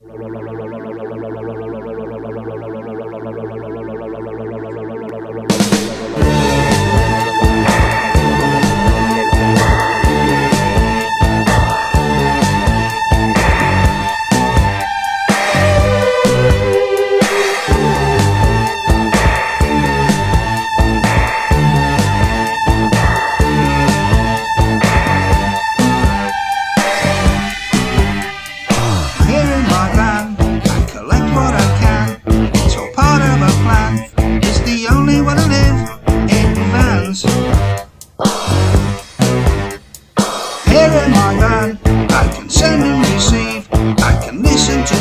Here My van, I can send and receive. I can listen to